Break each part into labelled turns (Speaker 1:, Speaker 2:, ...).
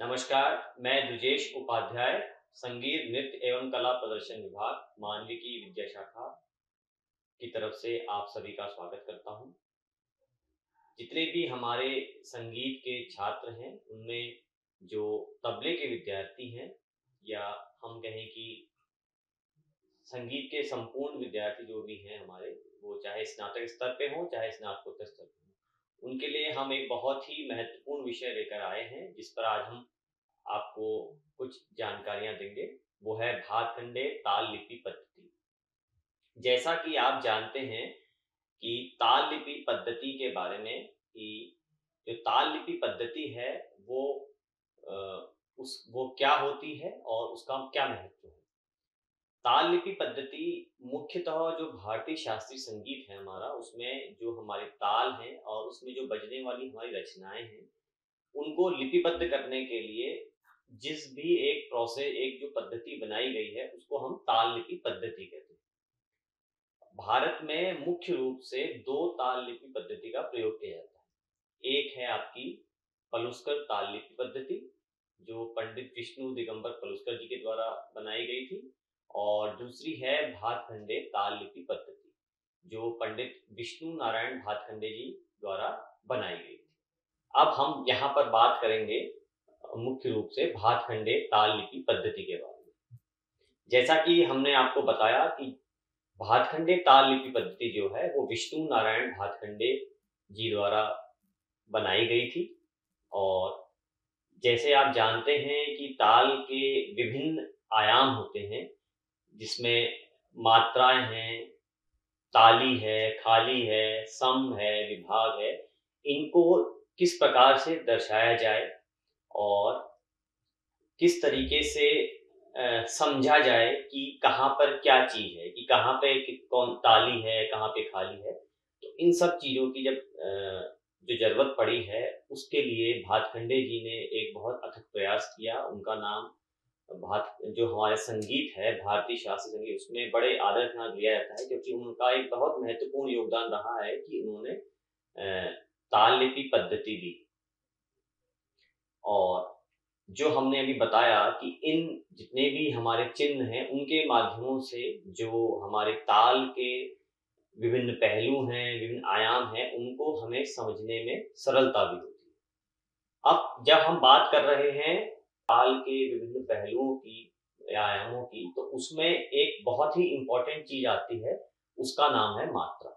Speaker 1: नमस्कार, मैं दुजेश उपाध्याय, संगीत, नृत्य एवं कला प्रदर्शन विभाग, मानविकी विद्या शाखा की तरफ़ से आप सभी का स्वागत करता हूँ। जितने भी हमारे संगीत के छात्र हैं, उनमें जो तबले के विद्यार्थी हैं, या हम कहें कि संगीत के संपूर्ण विद्यार्थी जो भी हैं हमारे, वो चाहे स्नातक स्तर पे हों, चाहे स्नातकोत्तर स्तर पे उनके लिए हम एक बहुत ही महत्वपूर्ण विषय लेकर आए हैं जिस पर आज हम आपको कुछ जानकारियाँ देंगे। वो है भातखंडे ताल लिपि पद्धति। जैसा कि आप जानते हैं कि ताल लिपि पद्धति के बारे में कि जो ताल लिपि पद्धति है वो आ, उस वो क्या होती है और उसका क्या महत्व है? ताल लिपि पद्धति मुख्यतः जो भारतीय शास्त्रीय संगीत है हमारा, उसमें जो हमारे ताल हैं और उसमें जो बजने वाली हमारी रचनाएँ हैं, उनको लिपिबद्ध करने के लिए जिस भी एक प्रोसेस एक जो पद्धति बनाई गई है, उसको हम ताल लिपि पद्धति कहते हैं। भारत में मुख्य रूप से दो ताल लिपि पद्धति का प्रयोग किया जाता है। एक है आपकी पलुस्कर ताल लिपि पद्धति, जो पंडित विष्णु दिगंबर पलुस्कर जी के द्वारा बनाई गई थी और दूसरी है भातखंडे ताल लिपि पद्धति, जो पंडित विष्णु नारायण भातखंडे जी द्वारा बनाई गई थी। अब हम यहाँ पर बात करेंगे मुख्य रूप से भातखंडे ताल लिपि पद्धति के बारे में। जैसा कि हमने आपको बताया कि भातखंडे ताल लिपि पद्धति जो है, वो विष्णु नारायण भातखंडे जी द्वारा बनाई गई थी। और जैसे आप जानते हैं कि ताल के विभिन्न आयाम होते हैं जिसमें मात्राएँ हैं, ताली है, खाली है, सम है, विभाग है, इनको किस प्रकार से दर्शाया जाए और किस तरीके से समझा जाए कि कहाँ पर क्या चीज़ है, कि कहाँ पे कौन ताली है, कहाँ पे खाली है तो इन सब चीज़ों की जब जो ज़रूरत पड़ी है, उसके लिए भातखंडे जी ने एक बहुत अथक प्रयास किया, उनका नाम भात जो हमारे संगीत है, भारतीय शास्त्रीय संगीत, उसमें बड़े आदर के साथ लिया जाता है, क्योंकि उनका एक बहुत महत्वपूर्ण योगदान रहा है कि उन्होंने ताल लिपि पद्धति दी। और जो हमने अभी बताया कि इन जितने भी हमारे चिन्ह हैं, उनके माध्यमों से जो हमारे ताल के विभिन्न पहलू हैं, विभिन्न आयाम हैं, उनको हमें समझने में सरलता भी होती है। अब जब हम बात कर रहे हैं ताल के विभिन्न पहलुओं की आयामों की तो उसमें एक बहुत ही इंपॉर्टेंट चीज़ आती है, उसका नाम है मात्रा।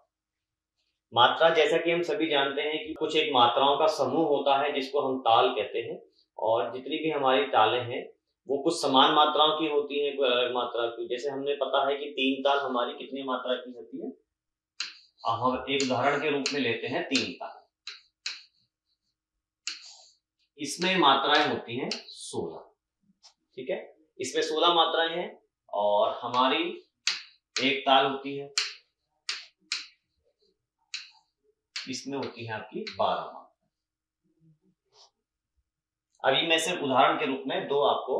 Speaker 1: मात्रा जैसा कि हम सभी जानते हैं कि कुछ एक मात्राओं का समूह होता है जिसको हम ताल कहते हैं, और जितनी भी हमारी तालें हैं, वो कुछ समान मात्राओं की होती हैं, कोई अलग मात्रा की। जैसे हमने पता है कि तीन ताल हमारी कितनी मात्रा की होती है? हम एक उदाहरण के रूप में लेते हैं तीन ताल। इसमें मात्राएँ होती हैं सोलह। ठीक है? इसमें सोलह मात्राएँ हैं और हमारी एक ताल होती है। इसमें होती है आपकी बारह मात्रा अभी मैं सिर्फ़ उदाहरण के रूप में दो आपको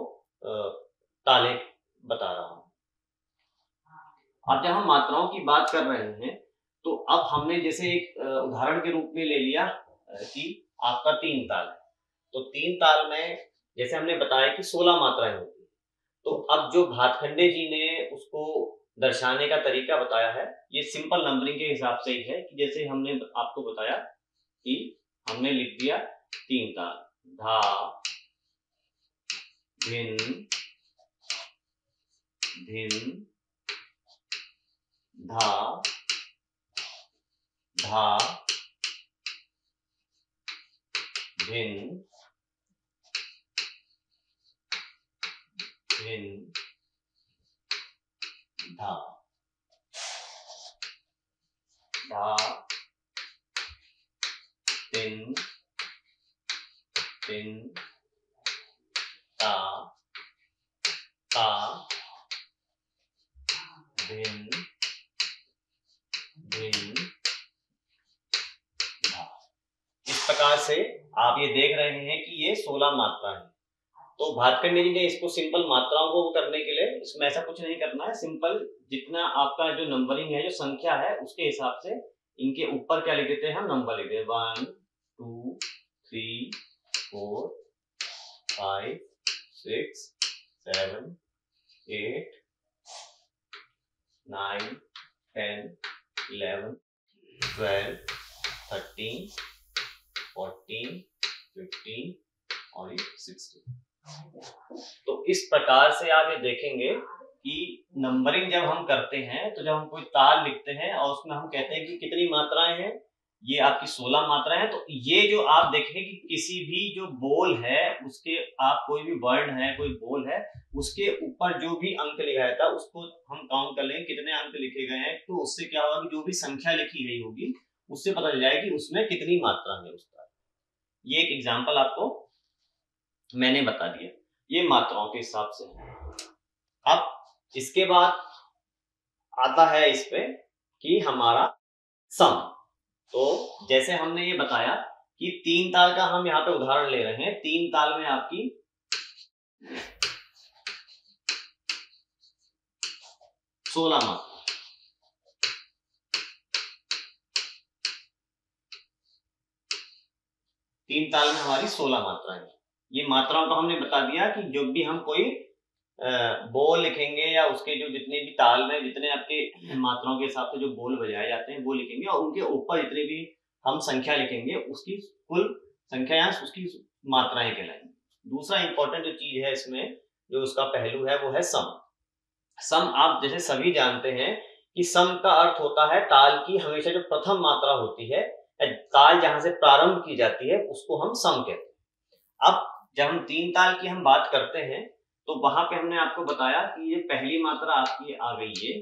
Speaker 1: ताले बता रहा हूँ। अब जब हम मात्राओं की बात कर रहे हैं तो अब हमने जैसे एक उदाहरण के रूप में ले लिया कि आपका तीन ताल है। तो तीन ताल में, जैसे हमने बताया कि सोलह मात्राएँ होती तो अब जो भातखंडे जी ने उसको दर्शाने का तरीका बताया है, ये सिंपल नंबरिंग के हिसाब से ही है कि जैसे हमने आपको बताया कि हमने लिख दिया तीन ताल। धा भिन भिन धा धा भिन भिन धा धा भिन भिन ता ता भिन भिन इस प्रकार से आप ये देख रहे हैं कि ये सोलह मात्रा है। तो भातखंडे जी ने इसको सिंपल मात्राओं को करने के लिए इसमें ऐसा कुछ नहीं करना है। सिंपल जितना आपका जो नंबरिंग है, जो संख्या है, उसके हिसाब से इनके ऊपर क्या लिख देते हैं हम? नंबर लिख देते one two three four five six seven eight nine ten eleven twelve thirteen fourteen fifteen और ये सिक्सटीन तो इस प्रकार से आप ये देखेंगे कि नंबरिंग जब हम करते हैं तो जब हम कोई ताल लिखते हैं और उसमें हम कहते हैं कि कितनी मात्राएँ हैं, ये आपकी 16 मात्राएँ हैं तो ये जो आप देखें कि किसी भी जो बोल है, उसके आप कोई भी वर्ण है, कोई बोल है, उसके ऊपर जो भी अंक लिखा था उसको हम काउंट कर लेंगे, कितने अंक लिखे गए हैं तो उससे क्या होगा कि जो भी संख्या लिखी गई होगी, उससे पता चल जाएगा कि उसमें कितनी मात्रा है उसका ये एक एग्ज़ाम्पल आपको मैंने बता दिया। ये मात्राओं के हिसाब से है। अब इसके बाद आता है इस पे कि हमारा सम। तो जैसे हमने ये बताया कि तीन ताल का हम यहाँ पे उदाहरण ले रहे हैं। तीन ताल में आपकी सोलह मात्रा तीन ताल में हमारी सोलह मात्राएँ। ये मात्राओं को हमने बता दिया कि जब भी हम कोई बोल लिखेंगे या उसके जो जितने भी ताल में जितने आपके मात्राओं के हिसाब से जो बोल बजाए जाते हैं, वो लिखेंगे और उनके ऊपर जितने भी हम संख्या लिखेंगे, उसकी कुल संख्या या उसकी मात्राएँ कहलाएँगी। दूसरा इंपॉर्टेंट जो चीज़ है इसमें, जो उसका पहलू है, वो है सम। सम आप जैसे सभी जानते हैं कि सम का अर्थ होता है ताल की हमेशा जो प्रथम मात्रा होती है, ताल जहाँ से प्रारंभ की जाती है, उसको हम सम कहते हैं। अब जब हम तीन ताल की हम बात करते हैं तो वहाँ पे हमने आपको बताया कि ये पहली मात्रा आपकी आ गई है।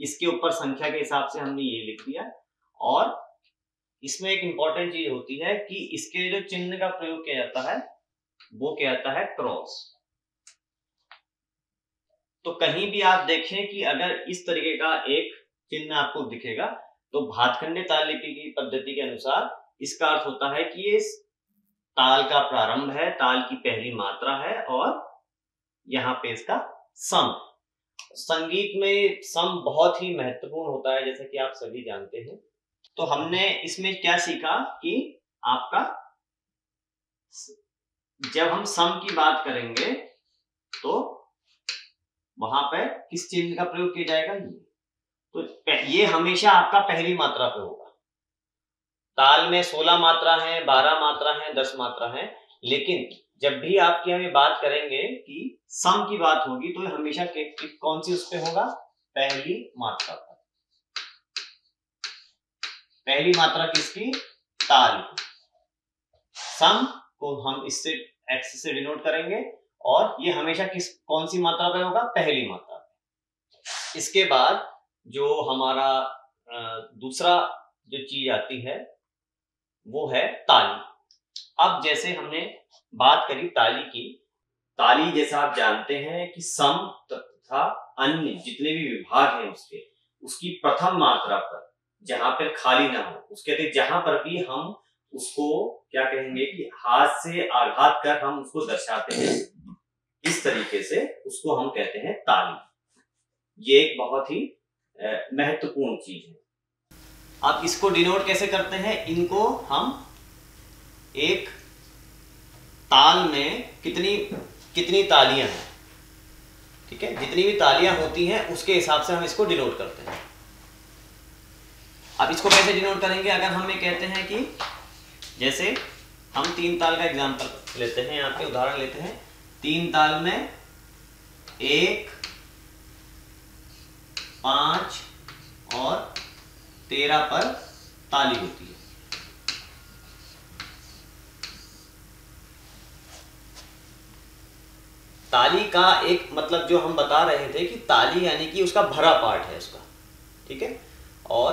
Speaker 1: इसके ऊपर संख्या के हिसाब से हमने ये लिख दिया। और इसमें एक इंपॉर्टेंट चीज़ होती है कि इसके जो चिन्ह का प्रयोग किया जाता है, वो क्या जाता है क्रॉस तो कहीं भी आप देखें कि अगर इस तरीके का एक चिन्ह आपको दिखेगा तो भातखंडे ताल लिपि की पद्धति के अनुसार इसका अर्थ होता है कि ये ताल का प्रारंभ है, ताल की पहली मात्रा है और यहाँ पे इसका सम। संगीत में सम बहुत ही महत्वपूर्ण होता है, जैसे कि आप सभी जानते हैं। तो हमने इसमें क्या सीखा कि आपका जब हम सम की बात करेंगे तो वहाँ पर किस चिन्ह का प्रयोग किया जाएगा? तो ये हमेशा आपका पहली मात्रा पे होगा। ताल में सोलह मात्रा है, बारह मात्रा है, दस मात्रा है, लेकिन जब भी आपकी हम बात करेंगे कि सम की बात होगी तो हमेशा कौन सी उस पर होगा? पहली मात्रा पर। पहली मात्रा किसकी? ताल सम को हम इससे एक्स से डिनोट करेंगे, और ये हमेशा किस, कौन सी मात्रा पे होगा? पहली मात्रा इसके बाद जो हमारा दूसरा जो चीज़ आती है वो है ताली। अब जैसे हमने बात करी ताली की, ताली जैसा आप जानते हैं कि सम तथा अन्य जितने भी विभाग हैं उसके, उसकी प्रथम मात्रा पर, जहाँ पर खाली ना हो, उसके थे जहाँ पर भी हम उसको क्या कहेंगे कि हाथ से आघात कर हम उसको दर्शाते हैं, इस तरीके से उसको हम कहते हैं ताली। ये एक बहुत ही महत्वपूर्ण चीज़ है। आप इसको डिनोट कैसे करते हैं? इनको हम एक ताल में कितनी कितनी तालियाँ हैं? ठीक है? जितनी भी तालियाँ होती हैं, उसके हिसाब से हम इसको डिनोट करते हैं। अब इसको कैसे डिनोट करेंगे? अगर हम ये कहते हैं कि जैसे हम तीन ताल का एग्जांपल लेते हैं, यहाँ पे उदाहरण लेते हैं। तीन ताल में एक, पाँच और तेरह पर ताली होती है। ताली का एक मतलब जो हम बता रहे थे कि ताली यानी कि उसका भरा पार्ट है उसका ठीक है? और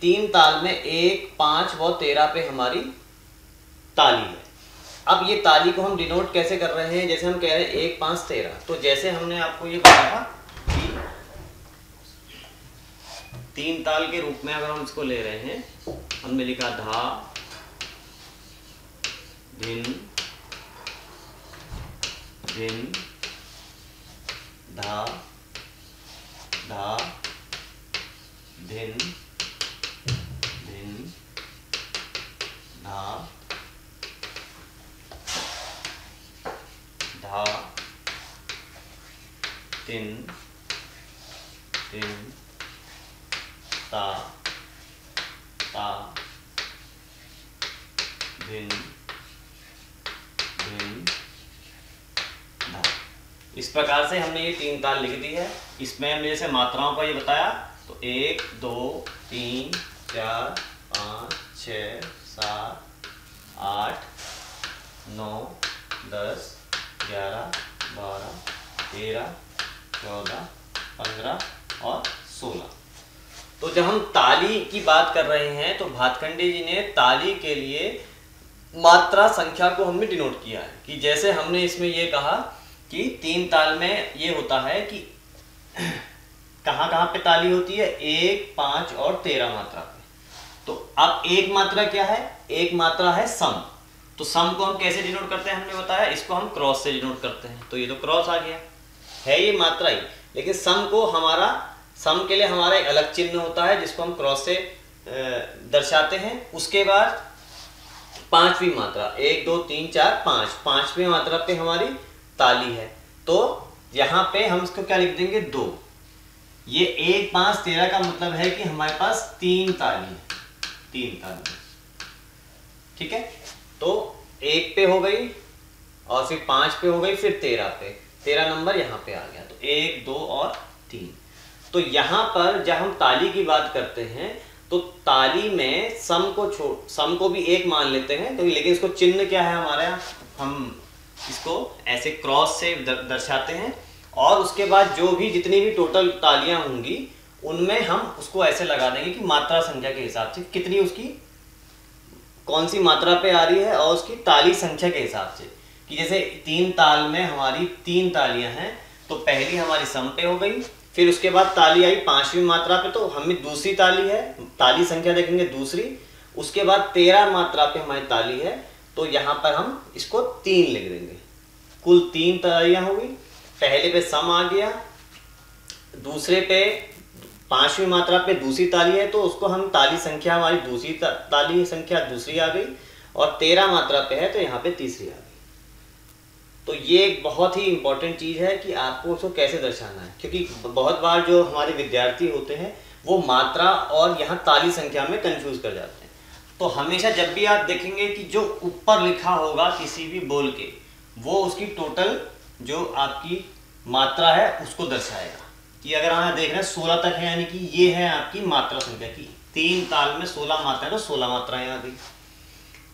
Speaker 1: तीन ताल में एक, पाँच व तेरह पे हमारी ताली है। अब ये ताली को हम डिनोट कैसे कर रहे हैं? जैसे हम कह रहे हैं एक, पाँच, तेरह। तो जैसे हमने आपको ये बताया कि तीन ताल के रूप में अगर हम इसको ले रहे हैं, हमने लिखा धा भिन भिन धा धा भिन धा धा तिन तिन ता ता भिन धा। इस प्रकार से हमने ये तीन ताल लिख दी है। इसमें हमने जैसे मात्राओं का ये बताया तो एक, दो, तीन, चार, पाँच, छ, सात, आठ, नौ, दस, ग्यारह, बारह, तेरह, चौदह, पंद्रह और सोलह। तो जब हम ताली की बात कर रहे हैं तो भातखंडे जी ने ताली के लिए मात्रा संख्या को हमने डिनोट किया है कि जैसे हमने इसमें ये कहा कि तीन ताल में ये होता है कि कहाँ कहाँ पे ताली होती है, एक, पाँच और तेरह मात्रा पे। तो अब एक मात्रा क्या है? एक मात्रा है सम। तो सम को हम कैसे डिनोट करते हैं, हमने बताया, इसको हम क्रॉस से डिनोट करते हैं। तो ये तो क्रॉस आ गया। है ये मात्रा ही, लेकिन सम को हमारा सम के लिए हमारा एक अलग चिन्ह होता है, जिसको हम क्रॉस से दर्शाते हैं। उसके बाद पांचवी मात्रा, एक, दो, तीन, चार, पाँच। पांचवी मात्रा पे हमारी ताली है। तो यहाँ पे हम इसको क्या लिख देंगे? दो। ये एक, पाँच, तेरह का मतलब है कि हमारे पास तीन ताली है। तीन ताली ठीक है? तो एक पे हो गई और फिर पाँच पे हो गई, फिर तेरह पे। तेरह नंबर यहाँ पे आ गया। तो एक, दो और तीन। तो यहाँ पर जब हम ताली की बात करते हैं तो ताली में सम को छोड़ सम को भी एक मान लेते हैं तो लेकिन इसको चिन्ह क्या है हमारे यहाँ? हम इसको ऐसे क्रॉस से दर, दर्शाते हैं और उसके बाद जो भी जितनी भी टोटल तालियाँ होंगी उनमें हम उसको ऐसे लगा देंगे कि मात्रा संख्या के हिसाब से। कितनी उसकी? कौन सी मात्रा पे आ रही है और उसकी ताली संख्या के हिसाब से। कि जैसे तीन ताल में हमारी तीन तालियाँ हैं तो पहली हमारी सम पे हो गई फिर उसके बाद ताली आई पांचवी मात्रा पे तो हमें दूसरी ताली है ताली संख्या देखेंगे दूसरी उसके बाद तेरह मात्रा पे हमारी ताली है तो यहाँ पर हम इसको तीन लिख देंगे। कुल तीन तालियाँ होगी पहले पे सम आ गया दूसरे पे पांचवी मात्रा पे दूसरी ताली है तो उसको हम ताली संख्या हमारी दूसरी ता, ताली संख्या दूसरी आ गई और तेरह मात्रा पे है तो यहाँ पे तीसरी आ गई। तो ये एक बहुत ही इंपॉर्टेंट चीज़ है कि आपको उसको कैसे दर्शाना है। क्योंकि बहुत बार जो हमारे विद्यार्थी होते हैं, वो मात्रा और यहाँ ताली संख्या में कंफ्यूज कर जाते हैं। तो हमेशा जब भी आप देखेंगे कि जो ऊपर लिखा होगा किसी भी बोल के, वो उसकी टोटल जो आपकी मात्रा है, उसको दर्शाएगा। कि अगर हमें देख रहे हैं, सोलह तक है, यानी कि ये है आपकी मात्रा संख्या की। तीन ताल में सोलह मात्रा है तो सोलह मात्रा मात्राएँ आ गई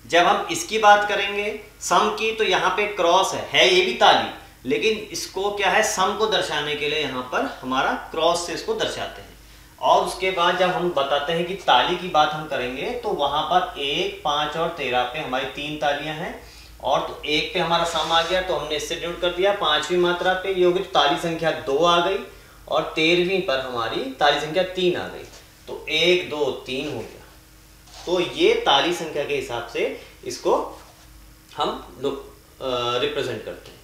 Speaker 1: जब हम इसकी बात करेंगे, सम की तो यहाँ पे क्रॉस है है ये भी ताली। लेकिन इसको क्या है, सम को दर्शाने के लिए यहाँ पर हमारा क्रॉस से इसको दर्शाते हैं। और उसके बाद जब हम बताते हैं कि ताली की बात हम करेंगे तो वहाँ पर एक, पाँच और तेरह पे हमारी तीन तालियाँ हैं। और तो एक पे हमारा सम आ गया तो हमने इससे ड्यूट कर दिया, पांचवी मात्रा पे ये होगी तो ताली संख्या दो आ गई। और तेरहवीं पर हमारी ताली संख्या तीन आ गई। तो एक, दो, तीन हो गया। तो ये ताली संख्या के हिसाब से इसको हम लोग रिप्रेजेंट करते हैं।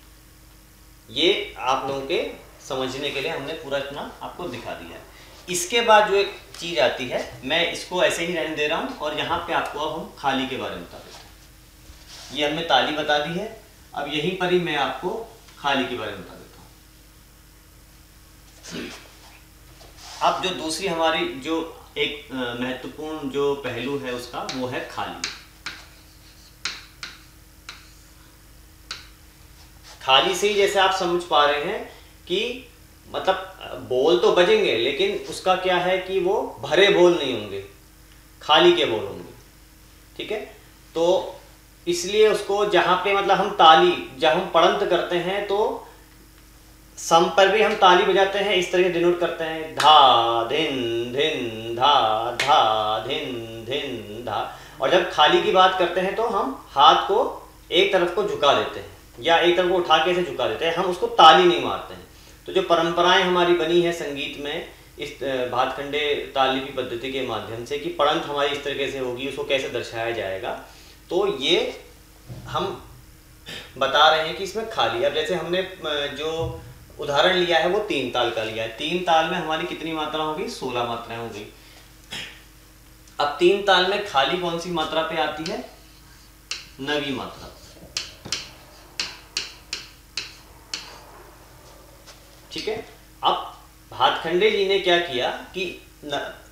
Speaker 1: ये आप लोगों के समझने के लिए हमने पूरा इतना आपको दिखा दिया है। इसके बाद जो एक चीज़ आती है, मैं इसको ऐसे ही रहने दे रहा हूँ और यहाँ पे आपको अब हम खाली के बारे में बता देते हैं। ये हमने ताली बता दी है, अब यहीं पर ही मैं आपको खाली के बारे में बता देता हूँ। अब जो दूसरी हमारी जो एक महत्वपूर्ण जो पहलू है उसका, वो है खाली। खाली से ही जैसे आप समझ पा रहे हैं कि मतलब बोल तो बजेंगे, लेकिन उसका क्या है कि वो भरे बोल नहीं होंगे, खाली के बोल होंगे। ठीक है? तो इसलिए उसको जहाँ पे मतलब हम ताली, जब हम पढ़ंत करते हैं तो सम पर भी हम ताली बजाते हैं, इस तरह डिनोट करते हैं, धा, धिन धिन, धा धा, धिन धिन, धा। और जब खाली की बात करते हैं तो हम हाथ को एक तरफ़ को झुका देते हैं, या एक तरफ़ को उठा के से झुका देते हैं। हम उसको ताली नहीं मारते हैं। तो जो परंपराएँ हमारी बनी है संगीत में, इस भातखंडे ताली की पद्धति के माध्यम से, कि पढ़ंत हमारी इस तरीके से होगी, उसको कैसे दर्शाया जाएगा तो ये हम बता रहे हैं कि इसमें खाली अब जैसे हमने जो उदाहरण लिया है, वो तीन ताल का लिया है। तीन ताल में हमारी कितनी मात्रा होगी? सोलह मात्राएँ होगी। अब तीन ताल में खाली कौन सी मात्रा पे आती है? नवी मात्रा। ठीक है? अब भातखंडे जी ने क्या किया कि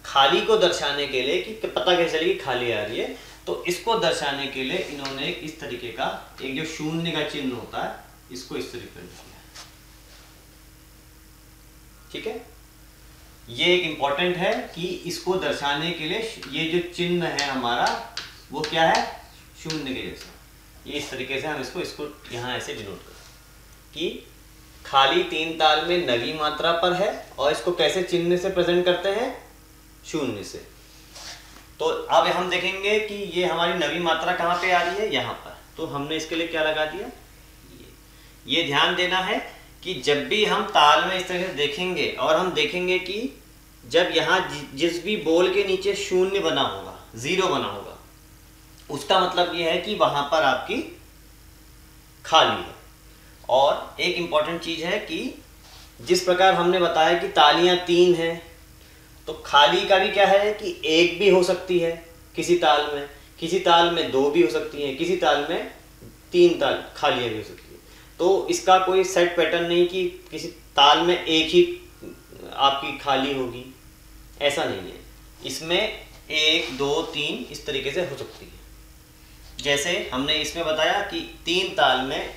Speaker 1: खाली को दर्शाने के लिए कि पता कैसे चलेगी खाली आ रही है? तो इसको दर्शाने के लिए इन्होंने इस तरीके का, एक जो शून्य का चिन्ह होता है, इसको इस तरीके ठीक है? ये एक इंपॉर्टेंट है कि इसको दर्शाने के लिए ये जो चिन्ह है हमारा वो क्या है? शून्य के जैसा। ये इस तरीके से हम इसको इसको यहाँ ऐसे डिनोट करें कि खाली तीन ताल में नवी मात्रा पर है और इसको कैसे चिन्ह से प्रेजेंट करते हैं? शून्य से। तो अब हम देखेंगे कि ये हमारी नवी मात्रा कहाँ पे आ रही है? यहाँ पर। तो हमने इसके लिए क्या लगा दिया? ये, ये ध्यान देना है कि जब भी हम ताल में इस तरह से देखेंगे और हम देखेंगे कि जब यहाँ जिस भी बोल के नीचे शून्य बना होगा, ज़ीरो बना होगा, उसका मतलब ये है कि वहाँ पर आपकी खाली है। और एक इंपॉर्टेंट चीज़ है कि जिस प्रकार हमने बताया कि तालियाँ तीन हैं तो खाली का भी क्या है कि एक भी हो सकती है किसी ताल में, किसी ताल में दो भी हो सकती हैं, किसी ताल में तीन ताल खालियाँ भी हो सकती है। तो इसका कोई सेट पैटर्न नहीं कि किसी ताल में एक ही आपकी खाली होगी। ऐसा नहीं है। इसमें एक, दो, तीन इस तरीके से हो सकती है। जैसे हमने इसमें बताया कि तीन ताल में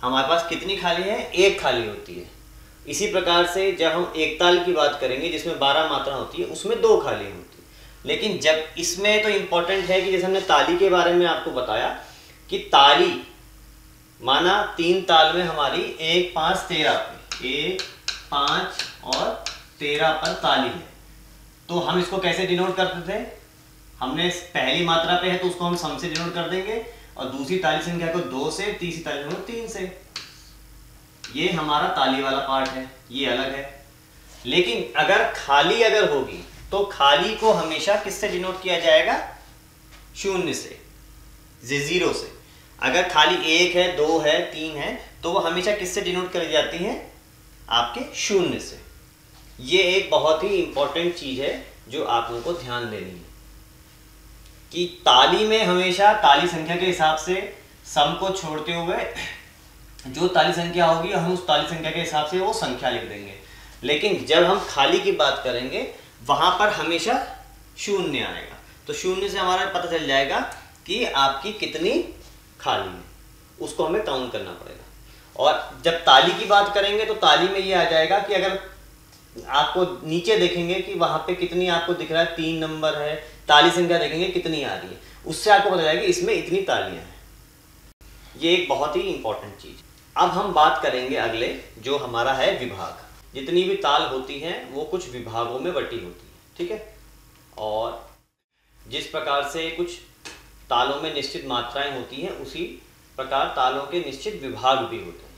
Speaker 1: हमारे पास कितनी खाली है? एक खाली होती है। इसी प्रकार से जब हम एक ताल की बात करेंगे जिसमें बारह मात्रा होती है, उसमें दो खाली होती है। लेकिन जब इसमें तो इम्पोर्टेंट है कि जैसे हमने ताली के बारे में आपको बताया कि ताली माना तीन ताल में हमारी एक, पाँच, तेरह। पे एक, पाँच और तेरह पर ताली है। तो हम इसको कैसे डिनोट करते थे? हमने पहली मात्रा पे है तो उसको हम सम से डिनोट कर देंगे और दूसरी ताली संख्या को दो से, तीसरी ताली संख्या तीन से। ये हमारा ताली वाला पार्ट है, ये अलग है। लेकिन अगर खाली अगर होगी तो खाली को हमेशा किससे डिनोट किया जाएगा? शून्य से ज़ीरो से। अगर खाली एक है, दो है, तीन है तो वो हमेशा किससे डिनोट करी जाती है? आपके शून्य से। ये एक बहुत ही इंपॉर्टेंट चीज़ है जो आप लोगों को ध्यान देनी है। कि ताली में हमेशा ताली संख्या के हिसाब से सम को छोड़ते हुए जो ताली संख्या होगी, हम उस ताली संख्या के हिसाब से वो संख्या लिख देंगे। लेकिन जब हम खाली की बात करेंगे, वहाँ पर हमेशा शून्य आएगा। तो शून्य से हमारा पता चल जाएगा कि आपकी कितनी खाली है उसको हमें काउंट करना पड़ेगा। और जब ताली की बात करेंगे तो ताली में ये आ जाएगा कि अगर आपको नीचे देखेंगे कि वहाँ पे कितनी आपको दिख रहा है, तीन नंबर है, ताली संख्या देखेंगे, कितनी आ रही है। उससे आपको पता चलेगा इसमें इतनी तालियाँ हैं। ये एक बहुत ही इंपॉर्टेंट चीज़ अब हम बात करेंगे अगले, जो हमारा है विभाग। जितनी भी ताल होती हैं, वो कुछ विभागों में बटी होती है, ठीक है? और जिस प्रकार से कुछ तालों में निश्चित मात्राएँ होती हैं, उसी प्रकार तालों के निश्चित विभाग भी होते हैं।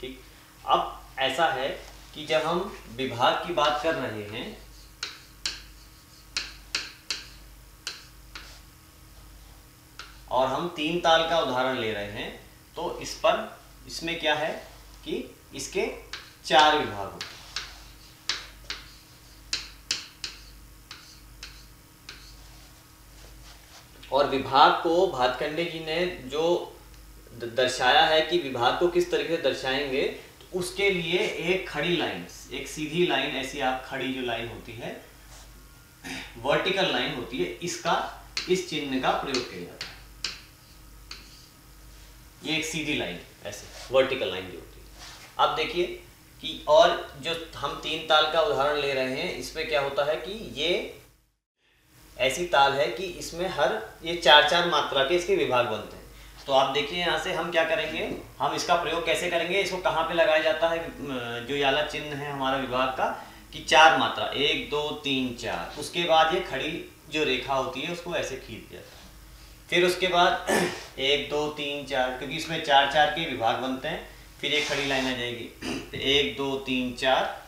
Speaker 1: ठीक? अब ऐसा है कि जब हम विभाग की बात कर रहे हैं, और हम तीन ताल का उदाहरण ले रहे हैं तो इस पर, इसमें क्या है कि इसके चार विभाग होते और विभाग को भातखंडे जी ने जो दर्शाया है कि विभाग को किस तरीके से दर्शाएँगे तो उसके लिए एक खड़ी लाइन, एक सीधी लाइन ऐसी आप खड़ी जो लाइन होती है वर्टिकल लाइन होती है, इसका, इस चिन्ह का प्रयोग किया जाता है। ये एक सीधी लाइन ऐसे वर्टिकल लाइन जो होती है। अब देखिए कि और जो हम तीन ताल का उदाहरण ले रहे हैं, इसमें क्या होता है कि ये ऐसी ताल है कि इसमें हर, ये चार चार मात्रा के इसके विभाग बनते हैं। तो आप देखिए यहाँ से हम क्या करेंगे? हम इसका प्रयोग कैसे करेंगे? इसको कहाँ पे लगाया जाता है? जो याला चिन्ह है हमारा विभाग का, कि चार मात्रा, एक, दो, तीन, चार। उसके बाद ये खड़ी जो रेखा होती है, उसको ऐसे खींच जाता है। फिर उसके बाद एक, दो, तीन, चार, क्योंकि इसमें चार चार के विभाग बनते हैं, फिर एक खड़ी लाइन आ जाएगी। तो एक, दो, तीन, चार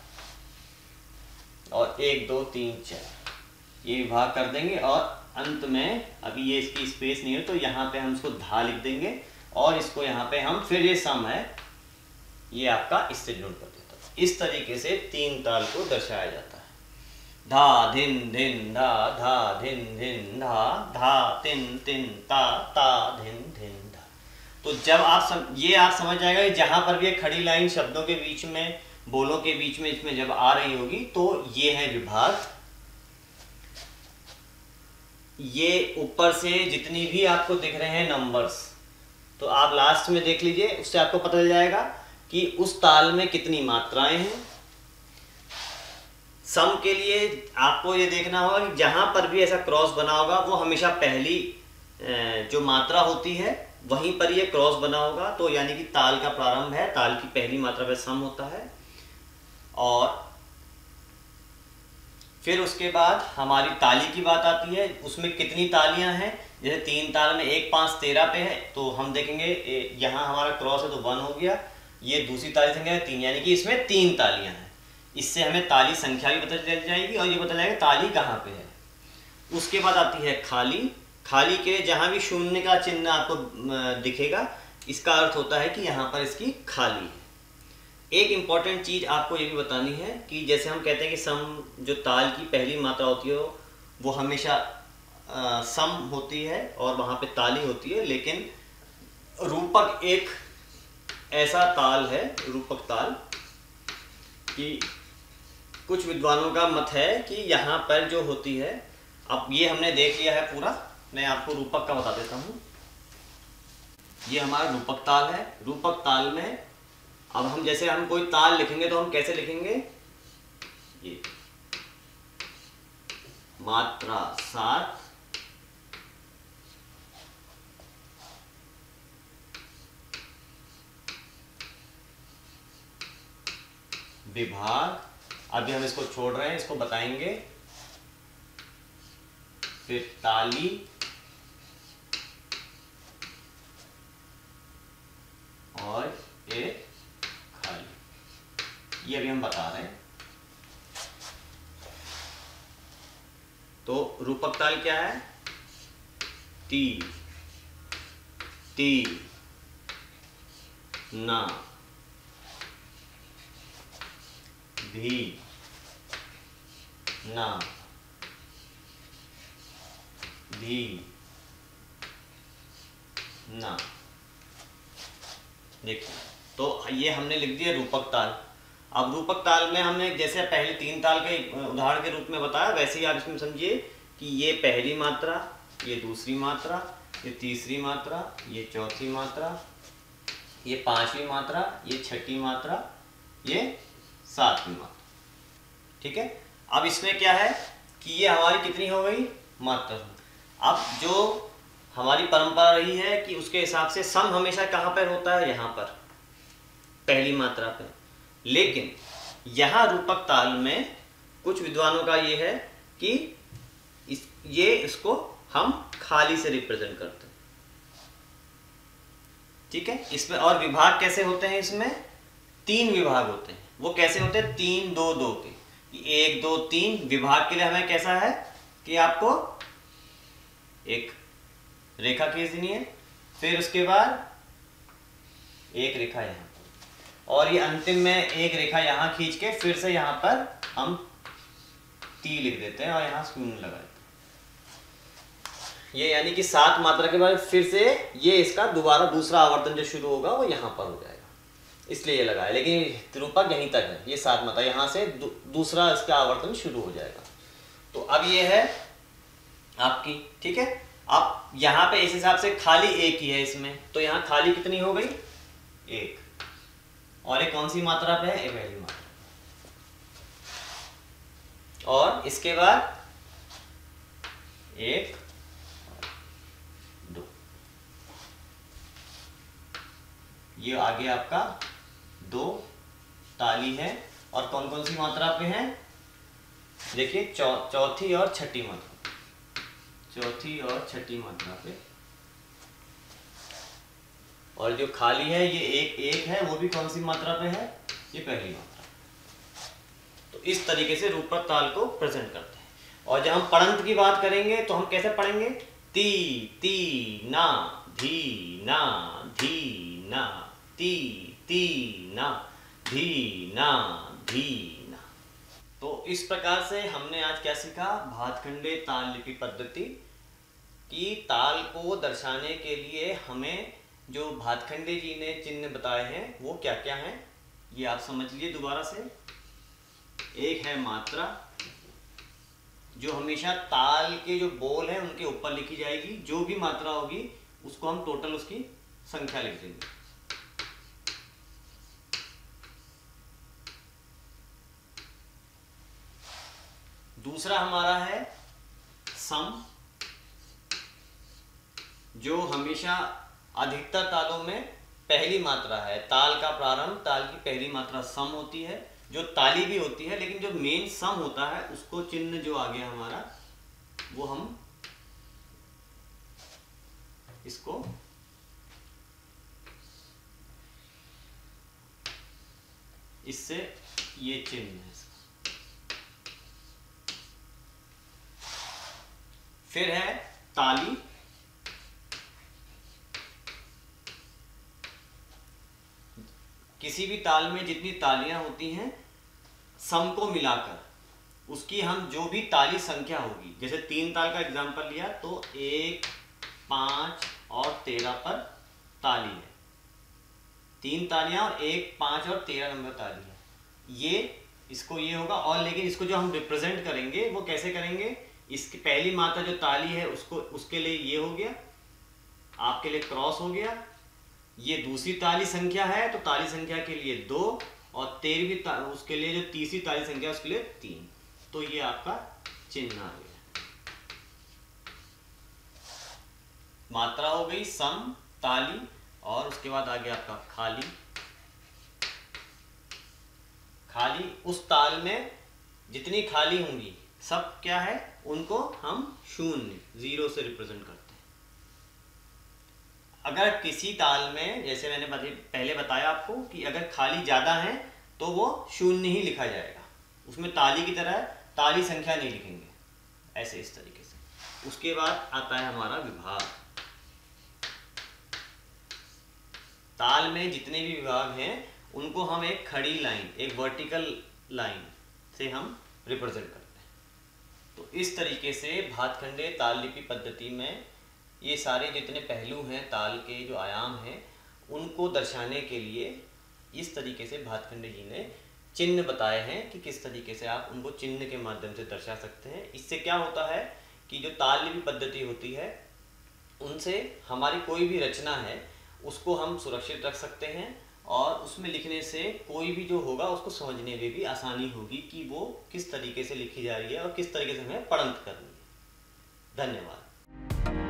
Speaker 1: और एक, दो, तीन, चार। ये विभाग कर देंगे और अंत में अभी ये इसकी स्पेस नहीं है तो यहाँ पे हम इसको धा लिख देंगे और इसको यहाँ पे हम फिर ये सम है ये आपका इससे नोट कर देता है। इस तरीके से तीन ताल को दर्शाया जाता है। धा धिन धिन धा धा धिन धिन धा धा तिन तिन ता ता धिन धिन धा। तो जब आप सम, ये आप समझ जाएगा कि जहाँ पर भी खड़ी लाइन शब्दों के बीच में बोलों के बीच में इसमें जब आ रही होगी तो ये है विभाग ये ऊपर से जितनी भी आपको दिख रहे हैं नंबर्स तो आप लास्ट में देख लीजिए, उससे आपको पता चल जाएगा कि उस ताल में कितनी मात्राएँ हैं। सम के लिए आपको ये देखना होगा कि जहाँ पर भी ऐसा क्रॉस बना होगा, वो हमेशा पहली जो मात्रा होती है, वहीं पर ये क्रॉस बना होगा। तो यानी कि ताल का प्रारंभ है, ताल की पहली मात्रा पर सम होता है। और फिर उसके बाद हमारी ताली की बात आती है, उसमें कितनी तालियाँ हैं? जैसे तीन ताल में एक पाँच तेरह पे है तो हम देखेंगे यहाँ हमारा क्रॉस है तो वन हो गया, ये दूसरी ताली संख्या है तीन, यानी कि इसमें तीन तालियाँ हैं। इससे हमें ताली संख्या भी पता चल जाएगी और ये पता चलेगा ताली कहाँ पे है। उसके बाद आती है खाली खाली के जहाँ भी शून्य का चिन्ह आपको दिखेगा, इसका अर्थ होता है कि यहाँ पर इसकी खाली है। एक इंपॉर्टेंट चीज़ आपको ये भी बतानी है कि जैसे हम कहते हैं कि सम जो ताल की पहली मात्रा होती है वो हमेशा आ, सम होती है और वहाँ पे ताली होती है लेकिन रूपक एक ऐसा ताल है रूपक ताल कि कुछ विद्वानों का मत है कि यहाँ पर जो होती है अब ये हमने देख लिया है पूरा मैं आपको रूपक का बता देता हूँ। ये हमारा रूपक ताल है। रूपक ताल में अब हम जैसे हम कोई ताल लिखेंगे तो हम कैसे लिखेंगे? ये। मात्रा सात विभाग। अभी हम इसको छोड़ रहे हैं, इसको बताएँगे। फिर ताली और एक खाली ये अभी बता रहे हैं। तो रूपक ताल क्या है? ती। ती। ना। भी। ना। भी। ना। देखिए तो ये हमने लिख दिया रूपक ताल। अब रूपक ताल में हमने, जैसे पहले तीन ताल के उदाहरण के रूप में बताया, वैसे ही आप इसमें समझिए कि ये पहली मात्रा, ये दूसरी मात्रा, ये तीसरी मात्रा, ये चौथी मात्रा, ये पांचवी मात्रा, ये छठी मात्रा, ये सातवीं मात्रा। ठीक है? अब इसमें क्या है कि ये हमारी कितनी हो गई? मात्रा अब जो हमारी परंपरा रही है कि उसके हिसाब से सम हमेशा कहाँ पर होता है? यहाँ पर। पहली मात्रा पर लेकिन यहाँ रूपक ताल में कुछ विद्वानों का ये है कि इस, ये इसको हम खाली से रिप्रेजेंट करते हैं। ठीक है? इसमें और विभाग कैसे होते हैं इसमें? तीन विभाग होते हैं। वो कैसे होते हैं? तीन, दो दो के। एक, दो, तीन विभाग के लिए हमें कैसा है कि आपको एक रेखा खींच देनी है, फिर उसके बाद एक रेखा यहाँ। और ये अंतिम में एक रेखा यहाँ खींच के फिर से यहाँ पर हम ती लिख देते हैं और यहाँ शून्य लगा देते ये यानी कि सात मात्रा के बाद फिर से ये इसका दोबारा दूसरा आवर्तन जो शुरू होगा वो यहाँ पर हो जाएगा। इसलिए ये लगाया लेकिन त्रिरूपक यहीं तक है। ये सात मात्रा यहाँ से दू, दूसरा इसका आवर्तन शुरू हो जाएगा। तो अब ये है आपकी ठीक है? अब यहाँ पे इस हिसाब से खाली एक ही है इसमें। तो यहाँ खाली कितनी हो गई? एक। और एक कौन सी मात्रा पे है? पहली मात्रा। और इसके बाद एक, दो। ये आगे आपका दो ताली है। और कौन कौन सी मात्रा पे है? देखिए चौथी और छठी मात्रा। चौथी और छठी मात्रा पे। और जो खाली है, ये एक एक है, वो भी कौन सी मात्रा पे है? ये पहली मात्रा। तो इस तरीके से रूपक ताल को प्रेजेंट करते हैं। और जब हम पढ़ंत की बात करेंगे तो हम कैसे पढ़ेंगे? ती ती, ना, धी ना धी, ना, ती ती, ना, धी ना धी, ना। तो इस प्रकार से हमने आज क्या सीखा? भातखंडे ताल लिपि पद्धति। की ताल को दर्शाने के लिए हमें जो भातखंडे जी ने चिन्ह बताए हैं, वो क्या क्या हैं? ये आप समझ लीजिए दोबारा से। एक है मात्रा, जो हमेशा ताल के जो बोल है, उनके ऊपर लिखी जाएगी। जो भी मात्रा होगी, उसको हम टोटल उसकी संख्या लिख देंगे। दूसरा हमारा है सम, जो हमेशा अधिकतर तालों में पहली मात्रा है। ताल का प्रारंभ, ताल की पहली मात्रा सम होती है। जो ताली भी होती है, लेकिन जो मेन सम होता है, उसको चिन्ह जो आ गया हमारा, वो हम इसको इससे ये चिन्ह है। फिर है ताली। किसी भी ताल में जितनी तालियाँ होती हैं, सम को मिलाकर, उसकी हम जो भी ताली संख्या होगी, जैसे तीन ताल का एग्जांपल लिया तो एक, पाँच और तेरह पर ताली है। तीन तालियाँ और एक, पाँच और तेरह नंबर ताली है। ये, इसको ये होगा, और लेकिन इसको जो हम रिप्रेजेंट करेंगे, वो कैसे करेंगे? इसकी पहली मात्रा जो ताली है, उसको, उसके लिए ये हो गया, आपके लिए क्रॉस हो गया ये दूसरी ताली संख्या है तो ताली संख्या के लिए दो और तेरहवीं उसके लिए जो तीसरी ताली संख्या उसके लिए तीन। तो ये आपका चिन्ह आ गया मात्रा हो गई सम, ताली, और उसके बाद आ गया आपका खाली। खाली, उस ताल में जितनी खाली होंगी, सब क्या है? उनको हम शून्य, ज़ीरो से रिप्रेजेंट करते हैं। अगर किसी ताल में, जैसे मैंने पहले बताया आपको कि अगर खाली ज़्यादा है तो वो शून्य ही लिखा जाएगा। उसमें ताली की तरह ताली संख्या नहीं लिखेंगे। ऐसे इस तरीके से। उसके बाद आता है हमारा विभाग। ताल में जितने भी विभाग हैं, उनको हम एक खड़ी लाइन, एक वर्टिकल लाइन से हम रिप्रेजेंट करते हैं। तो इस तरीके से भातखंडे ताल लिपि पद्धति में ये सारे जितने पहलू हैं, ताल के जो आयाम हैं, उनको दर्शाने के लिए इस तरीके से भातखंड जी ने चिन्ह बताए हैं कि किस तरीके से आप उनको चिन्ह के माध्यम से दर्शा सकते हैं। इससे क्या होता है कि जो ताल लिपि पद्धति होती है, उनसे हमारी कोई भी रचना है, उसको हम सुरक्षित रख सकते हैं और उसमें लिखने से कोई भी जो होगा, उसको समझने में भी आसानी होगी कि वो किस तरीके से लिखी जा रही है और किस तरीके से हमें पढ़ंत करनी है। धन्यवाद।